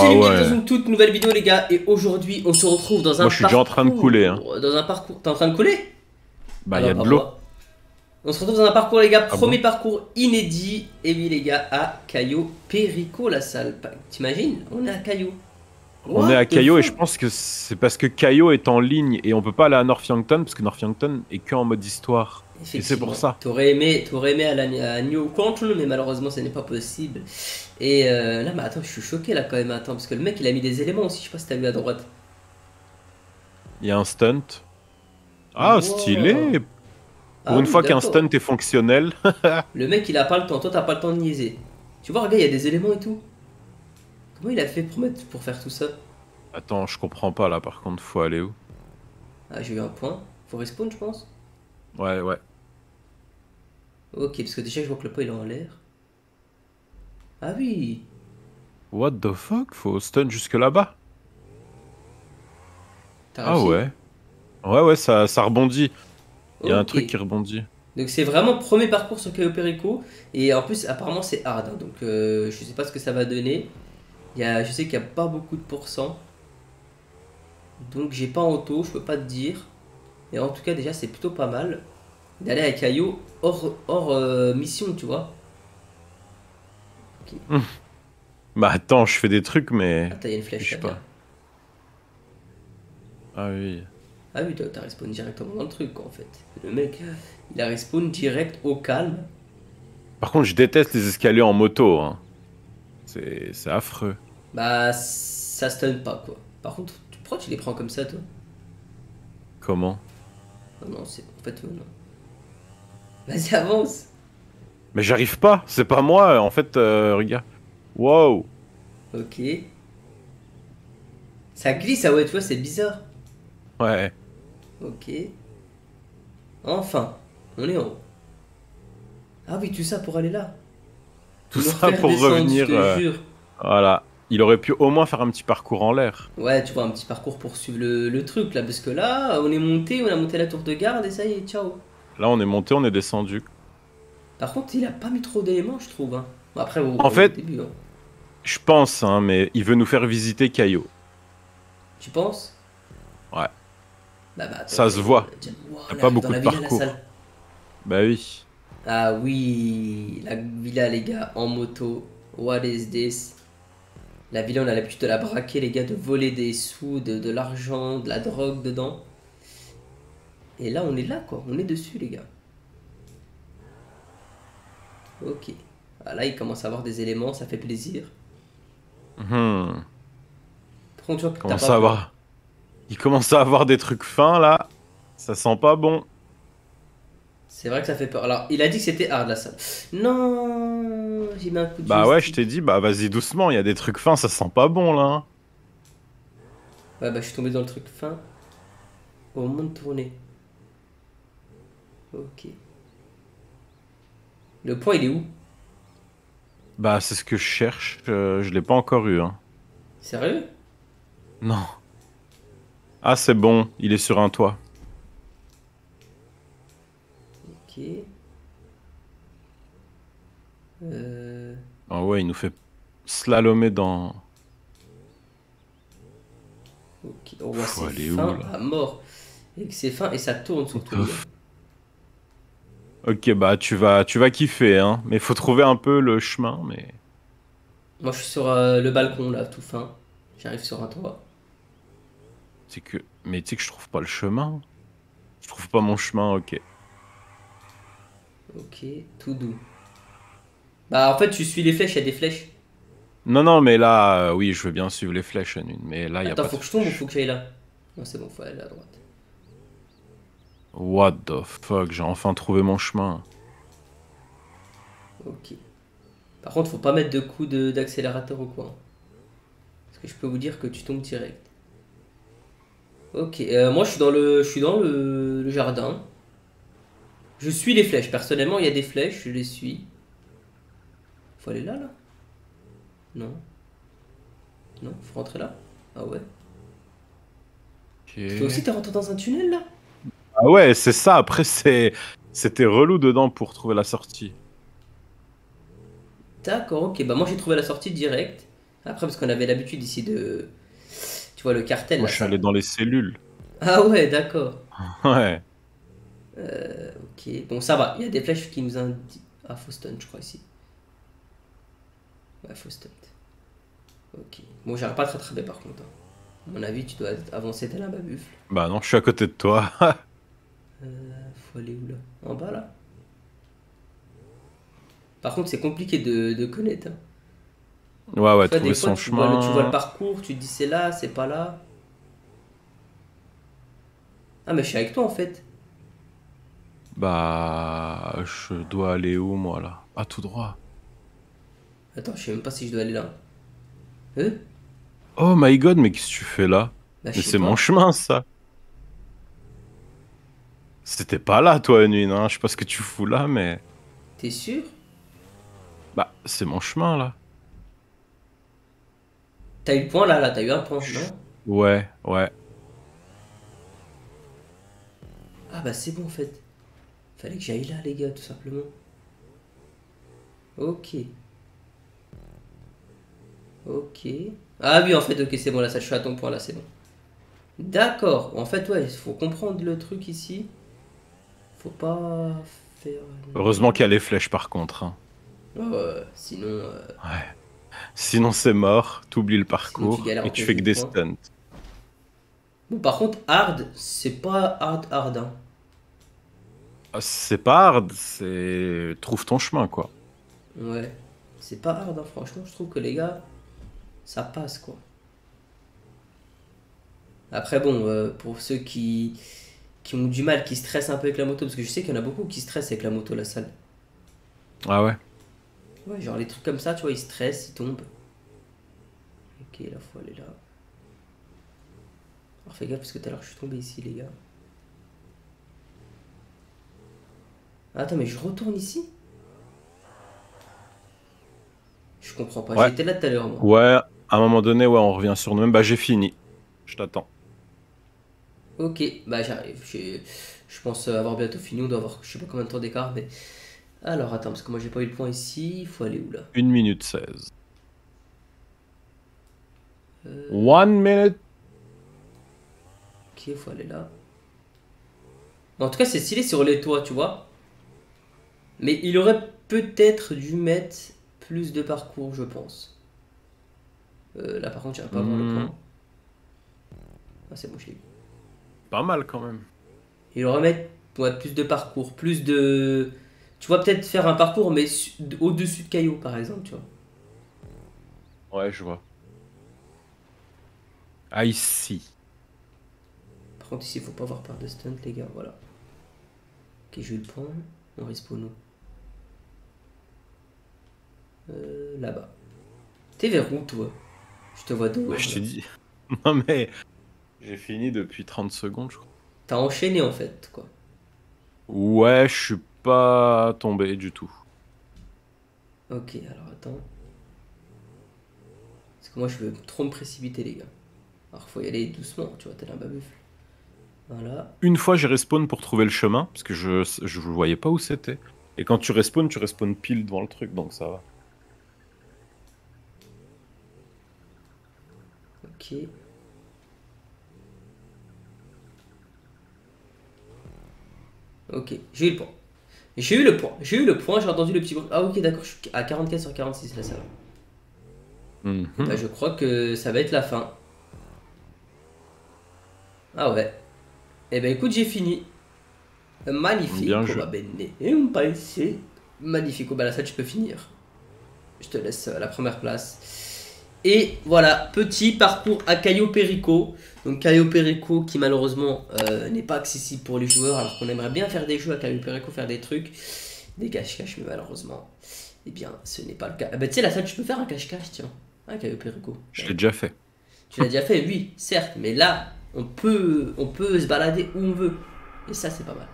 salut, Ah bienvenue ouais. dans une toute nouvelle vidéo les gars et aujourd'hui on se retrouve dans un Moi, je suis déjà en train de parcours- couler, hein. Dans un parcours... T'es en train de couler? Bah, il y a de l'eau. bah, On se retrouve dans un parcours les gars, Ah premier parcours inédit et oui les gars à Caillot Perico la salle. T'imagines? On est à Caillot. On What est à Caillot et je pense que c'est parce que Caillot est en ligne et on peut pas aller à Northampton parce que Northampton est que en mode histoire. Et c'est pour ça. T'aurais aimé, t'aurais aimé aller à New Control, mais malheureusement ce n'est pas possible. Et euh, là, mais attends, je suis choqué là quand même. Attends, parce que le mec il a mis des éléments aussi. Je sais pas si t'as vu à droite. Il y a un stunt. Ah, Wow. stylé Pour Ah une oui, fois qu'un stunt est fonctionnel. Le mec il a pas le temps. Toi t'as pas le temps de niaiser. Tu vois, regarde, il y a des éléments et tout. Comment il a fait pour, mettre, pour faire tout ça? Attends, je comprends pas là par contre, faut aller où? Ah, j'ai eu un point. Faut respawn, je pense. Ouais, ouais. Ok, parce que déjà je vois que le point il est en l'air. Ah oui. What the fuck? Faut stun jusque là-bas Ah ouais. Ouais, ouais, ça, ça rebondit. Il y a un truc qui rebondit. Donc c'est vraiment premier parcours sur Caio Perico et en plus apparemment c'est hard hein. donc euh, je sais pas ce que ça va donner. Il y a, je sais qu'il y a pas beaucoup de pourcents donc j'ai pas en auto, je peux pas te dire. Mais en tout cas déjà c'est plutôt pas mal d'aller à Caillot hors, hors euh, mission tu vois. Bah attends, je fais des trucs mais... Ah t'as une flèche Je sais pas. Ah oui. Ah oui t'as respawn directement dans le truc quoi, en fait. Le mec il a respawn direct au calme. Par contre, je déteste les escaliers en moto. Hein. C'est c'est affreux. Bah ça stun pas quoi. Par contre tu- pourquoi tu les prends comme ça toi? Comment? Non, non, c'est en fait non. Vas-y, avance. Mais j'arrive pas, c'est pas moi, en fait, euh, regarde. Wow Ok. Ça glisse, ah ouais, tu vois, c'est bizarre. Ouais. Ok. Enfin, on est en haut. Ah oui, tout ça pour aller là. Tout ça pour descendre, revenir. Je te euh, jure. voilà. Il aurait pu au moins faire un petit parcours en l'air. Ouais, tu vois, un petit parcours pour suivre le, le truc là, parce que là, on est monté, on a monté la tour de garde et ça y est, ciao. Là, on est monté, on est descendu. Par contre, il a pas mis trop d'éléments, je trouve. Hein. Après, au, En au fait- début, hein. Je pense, hein, mais il veut nous faire visiter Caillot. tu penses? Ouais. Bah, bah, attends, Ça se voit. wow, là, pas beaucoup de villa, parcours. Bah oui. Ah oui, la villa les gars, en moto. What is this La villa, on a l'habitude de la braquer les gars, de voler des sous, de, de l'argent, de la drogue dedans. Et là, on est là quoi, on est dessus les gars. Ok. Ah, là, il commence à avoir des éléments, ça fait plaisir. Hmm. Par contre, tu vois que commence pas- à avoir... Il commence à avoir des trucs fins, là. Ça sent pas bon. C'est vrai que ça fait peur. Alors, il a dit que c'était hard la salle. Non, j'ai mis un coup de Bah ouais, je t'ai dit, bah vas-y doucement, il y a des trucs fins, ça sent pas bon, là. hein. Ouais, bah je suis tombé dans le truc fin au moment de tourner. Ok. Le point, il est où? Bah c'est ce que je cherche, euh, je l'ai pas encore eu, hein. Sérieux? Non. Ah, c'est bon, il est sur un toit. Ok. Euh... Ah ouais, il nous fait slalomer dans. Ok, on voit Faut aller où, là? à mort. Et que c'est fin et ça tourne surtout. Ok, bah tu vas, tu vas kiffer, hein. Mais faut trouver un peu le chemin, mais. Moi je suis sur euh, le balcon là, tout fin. J'arrive sur un toit. C'est que. Mais tu sais que je trouve pas le chemin. Je trouve pas mon chemin, ok. Ok, tout doux. Bah en fait tu suis les flèches, il y a des flèches. Non, non, mais là, euh, oui, je veux bien suivre les flèches, Anune. Mais là, il y a Attends, pas. faut de que je tombe ou flèches. faut que j'aille là? Non c'est bon, faut aller à droite. What the fuck, j'ai enfin trouvé mon chemin. Ok. Par contre, faut pas mettre de coup de- d'accélérateur au coin. Parce que je peux vous dire que tu tombes direct. Ok, euh, moi je suis dans le, je suis dans le, le jardin. Je suis les flèches. Personnellement, il y a des flèches, je les suis. Faut aller là, là? Non. Non, faut rentrer là? Ah ouais. Ok. Toi aussi, t'es rentré dans un tunnel là? Ah ouais, c'est ça. Après, c'est. C'était relou dedans pour trouver la sortie. D'accord, ok. Bah moi j'ai trouvé la sortie directe. Après, parce qu'on avait l'habitude ici de. Tu vois, le cartel. Moi, je suis allé dans les cellules. Ah ouais, d'accord. Ouais. Euh, ok, bon, ça va. Il y a des flèches qui nous indiquent. Ah, faux stun, je crois, ici. Ouais, faux stun. Ok. Bon, j'arrive pas à te rattraper par contre. hein. À mon avis, tu dois avancer tel un babuffle. Bah non, je suis à côté de toi. Euh, faut aller où là? En bas là? Par contre, c'est compliqué de, de connaître. hein. ouais, ouais, trouver son tu vois, le, chemin. tu vois le parcours, tu te dis c'est là, c'est pas là. Ah, mais je suis avec toi en fait. Bah, je dois aller où, moi, là? Ah, tout droit. Attends, je sais même pas si je dois aller là. Euh Oh my god, mais qu'est-ce que tu fais là? Bah, Mais c'est mon chemin, ça. C'était pas là, toi, Nuit, hein. Je sais pas ce que tu fous là, mais... T'es sûr? Bah, c'est mon chemin, là. T'as eu le point là, là, t'as eu un point, non? Ouais, ouais. Ah bah c'est bon en fait. Fallait que j'aille là les gars, tout simplement. Ok. Ok. Ah oui en fait, ok c'est bon là, ça je suis à ton point là, c'est bon. D'accord. En fait ouais, il faut comprendre le truc ici. Faut pas faire... Heureusement qu'il y a les flèches, par contre. hein. Sinon... euh, Ouais. Sinon, c'est mort. T'oublies le parcours et tu fais que de des points. stunts. Bon par contre, hard, c'est pas hard hard. Hein. Ah, C'est pas hard, c'est... Trouve ton chemin, quoi. Ouais. C'est pas hard hein, franchement, je trouve que les gars, ça passe quoi. Après bon, euh, pour ceux qui, qui ont du mal, qui stressent un peu avec la moto, parce que je sais qu'il y en a beaucoup qui stressent avec la moto, la salle. Ah ouais Ouais, genre les trucs comme ça, tu vois, ils stressent, ils tombent. Ok, là, faut aller là. Alors fais gaffe parce que tout à l'heure je suis tombé ici, les gars. Attends, mais je retourne ici? Je comprends pas. Ouais. J'étais là tout à l'heure. Ouais, à un moment donné, ouais, on revient sur nous-mêmes. Bah, j'ai fini. Je t'attends. Ok, bah j'arrive. Je pense avoir bientôt fini. On doit avoir je sais pas combien de temps d'écart, mais. Alors attends, parce que moi j'ai pas eu le point ici. Il faut aller où là? 1 minute 16. Euh, 1 minute. Ok, il faut aller là. En tout cas, c'est stylé sur les toits, tu vois. Mais il aurait peut-être dû mettre plus de parcours, je pense. Euh, là, par contre, j'arrive pas à voir le Hmm. point. Ah, c'est bon, je l'ai vu. Pas mal, quand même. Il aurait mettre ouais, plus de parcours, plus de. Tu vois, peut-être faire un parcours, mais su- au-dessus de Caillou, par exemple, tu vois. Ouais, je vois. Ah, ici. Par contre, ici, il faut pas avoir peur de stunt, les gars, voilà. Ok, j'ai eu le point. On respawn où euh, Là-bas. T'es vers où, toi? Je te vois d'où Ouais, je t'ai dit. Non, mais. J'ai fini depuis 30 secondes, je crois. T'as enchaîné, en fait, quoi. Ouais, je suis pas tombé du tout. Ok, alors attends. Parce que moi, je veux trop me précipiter, les gars. Alors, faut y aller doucement, tu vois, tel un babuffle. Voilà. Une fois, j'ai respawn pour trouver le chemin, parce que je je voyais pas où c'était. Et quand tu respawns, tu respawns pile devant le truc, donc ça va. Ok. Ok, j'ai eu le point. J'ai eu le point. J'ai eu le point, j'ai entendu le petit bruit. Ah ok, d'accord, je suis à 44 sur 46 là, ça va. Mhm. Bah, je crois que ça va être la fin. Ah ouais. Eh ben écoute, j'ai fini. Magnifique. Et un paese. Magnifique. Bah là, ça, tu peux finir. Je te laisse euh, la première place. Et voilà, petit parcours à Cayo Perico. Donc Cayo Perico qui malheureusement euh, n'est pas accessible pour les joueurs alors qu'on aimerait bien faire des jeux à Cayo Perico, faire des trucs, des cache-cache, mais malheureusement, eh bien ce n'est pas le cas. Ah bah tu sais la salle tu peux faire un cache-cache tiens, à Cayo Perico. Je l'ai déjà fait. Tu l'as déjà fait, oui, certes, mais là on peut, on peut se balader où on veut. Et ça c'est pas mal.